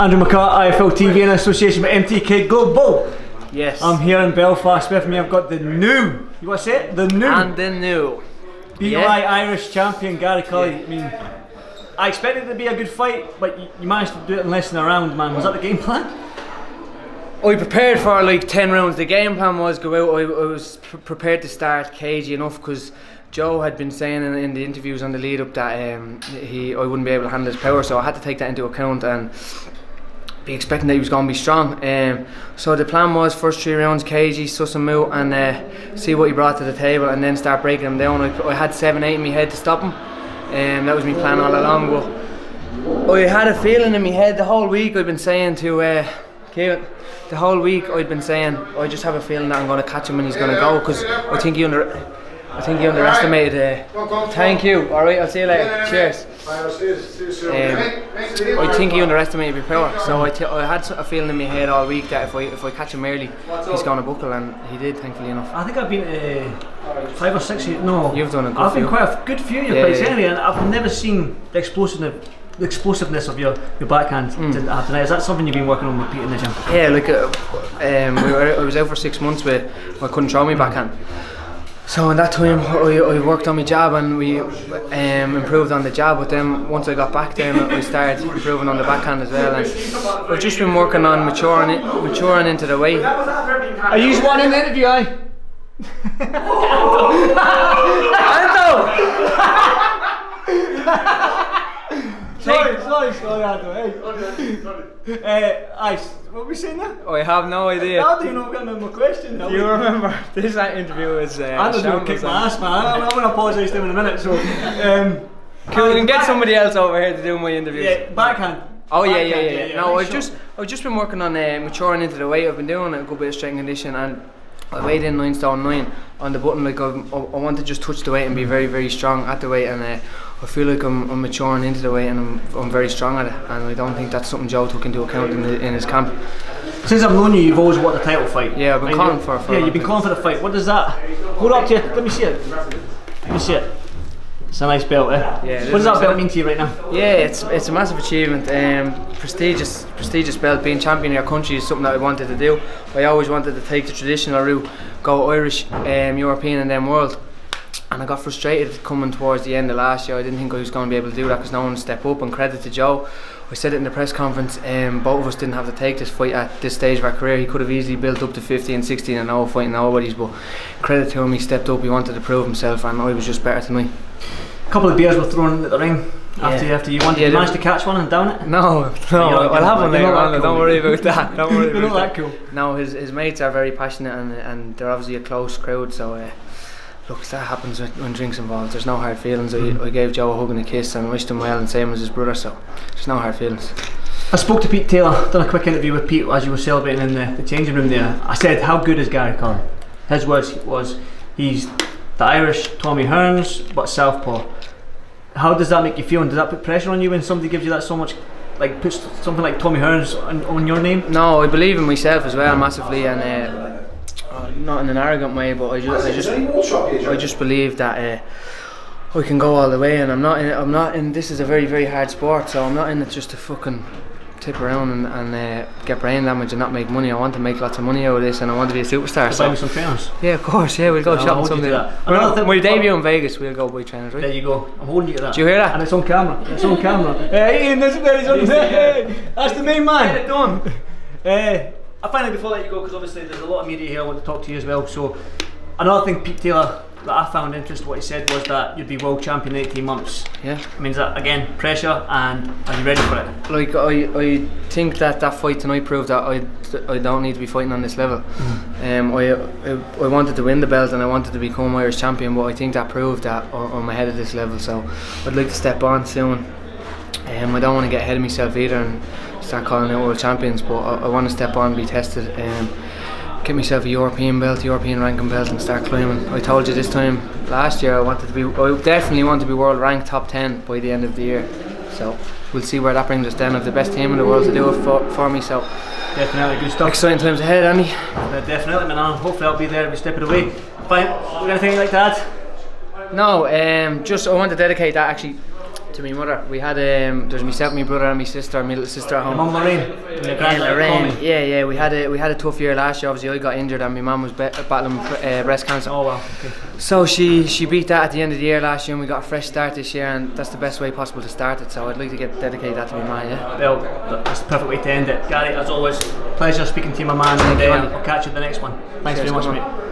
Andrew McCart, IFL TV in association with MTK Global. Yes. I'm here in Belfast with me. I've got the new, you want to say it? The new and the new. BY yeah. Irish champion Gary Cully. I mean, I expected it to be a good fight, but you, you managed to do it in less than a round, man. Was that the game plan? I prepared for like 10 rounds. The game plan was go out. I, I was pr- prepared to start cagey enough because Joe had been saying in, in, the interviews on the lead up that um, he I wouldn't be able to handle his power, so I had to take that into account and be expecting that he was going to be strong. Um, so the plan was first three rounds cagey, suss him out and uh, see what he brought to the table and then start breaking him down. I, I had seven, eight in my head to stop him. Um, that was my plan all along. But I had a feeling in my head the whole week. I've been saying to uh, Kevin, the whole week I'd been saying I just have a feeling that I'm going to catch him and he's going to go because I think he under. I think you underestimated. Uh, thank you. All right, I'll see you later. Cheers. Um, I think he underestimated my power. So I, t- I had a feeling in my head all week that if I if I catch him early, he's going to buckle, and he did, thankfully enough. I think I've been uh, five or six. Years, no, You've done a good I've been quite a good few of your Yeah, fights yeah. anyway, and I've never seen the explosiveness, the explosiveness of your, your backhand Mm. to have tonight. Is that something you've been working on with Pete in the gym? Yeah, like uh, um, we were, I was out for six months, but I couldn't throw my backhand. So in that time, I, I worked on my jab and we um, improved on the jab. But then once I got back, then I started improving on the backhand as well. And I've just been working on maturing, it, maturing into the weight. I used one in the interview, aye. Sorry, sorry, sorry, Anto. Hey. Okay, sorry. Uh, aye, what were we saying now? I have no idea. How do you know what my question? Do you remember this interview was? Uh, Anto's going to kick my ass, man. I'm, I'm going to apologise to him in a minute. So, um, Can we get somebody else over here to do my interviews? Yeah, backhand. Oh yeah, yeah, Backhand, yeah. yeah. No, I've sure. just I've just been working on uh, maturing into the weight. I've been doing a good bit of strength and conditioning, and I weighed in nine stone nine on the button. Like I'm, I, I want to just touch the weight and be very, very strong at the weight, and uh, I feel like I'm, I'm maturing into the weight, and I'm, I'm very strong at it. And I don't think that's something Joe took into account in, the, in his camp. Since I've known you, you've always wanted a title fight. Yeah, I've been And calling for- for Yeah, you've been calling for the fight. What does that? Hold up to you. Let me see it. Let me see it. It's a nice belt, eh? Yeah, What does that belt mean to you right now? Yeah, it's it's a massive achievement. Um, prestigious, prestigious belt. Being champion of your country is something that I wanted to do. I always wanted to take the traditional route, go Irish, um, European, and then world. And I got frustrated coming towards the end of last year. I didn't think I was going to be able to do that because no one would step up. And credit to Joe, I said it in the press conference. Um, both of us didn't have to take this fight at this stage of our career. He could have easily built up to 15, 16 and 0 fighting nobodies. But credit to him, he stepped up. He wanted to prove himself, and I was just better tonight. A couple of beers were thrown at the ring after, Yeah. after you won. Did Yeah, you they- manage to catch one and down it? No, no, I'll have one later on. that Don't worry about that. Don't worry about that. that cool. No, his, his mates are very passionate and, and they're obviously a close crowd. So, uh, look, that happens when, drinks involved. There's no hard feelings. Mm. I, I gave Joe and a kiss and wished him well, and same as his brother. So, there's no hard feelings. I spoke to Pete Taylor, done a quick interview with Pete as you were celebrating in the, the changing room there. I said, How good is Gary Cully? His words was, He's the Irish Tommy Hearns, but Southpaw. How does that make you feel? And does that put pressure on you when somebody gives you that so much, like puts something like Tommy Hearns on, on your name? No, I believe in myself as well massively, and uh, uh, not in an arrogant way, but I just, I just, I just believe that uh, I can go all the way, and I'm not, in, I'm not in. This is a very, very hard sport, so I'm not in it just to fucking tip around and, and uh, get brain damage and not make money. I want to make lots of money out of this, and I want to be a superstar. Buy me So some trainers. yeah, of course, yeah, we'll go I'll shopping hold you someday. to that. Well, Another thing- my debut in Vegas, we'll go buy trainers, There you go. I'm holding you to that. Do you hear that? And it's on camera. It's on camera. Hey, Ian, that's there. He's on hey, That's the main man. Get it done. Uh, I finally, before I let you go, because obviously there's a lot of media here. I want to talk to you as well. So, another thing, Pete Taylor, that I found interesting. What he said was that you'd be world champion in 18 months. Yeah. It means that again pressure, and are you ready for it? Like I, I think that that fight tonight proved that I, I don't need to be fighting on this level. Um, I, I, I wanted to win the belt and I wanted to become Irish champion, but I think that proved that I'm ahead of this level. So I'd like to step on soon. Um, I don't want to get ahead of myself either and start calling out world champions, but I, I want to step on, be tested, um, get myself a European belt, European ranking belt, and start climbing. I told you this time last year I wanted to be, I definitely want to be world ranked top 10 by the end of the year. So we'll see where that brings us then. I've the best team in the world to do it for, for me, so Definitely good stuff. exciting times ahead, Andy. Uh, definitely, man. Hopefully, I'll be there every step of the way. Fine. Anything like that? No, um, just I want to dedicate that actually. To my mother, we had um, there's myself, my brother, and my sister, my little sister at home. Mum Lorraine, and Yeah, Lorraine. Yeah, yeah, we had a we had a tough year last year. Obviously, I got injured and my mum was be- battling uh, breast cancer. Oh well, okay. So she she beat that at the end of the year last year, and we got a fresh start this year, and that's the best way possible to start it. So I'd like to get dedicate that to my man. Yeah. Well, th- that's the perfect way to end it. Gary, as always, pleasure speaking to you, my man, and you, uh, I'll catch you at the next one. Thanks Cheers, very much, mate.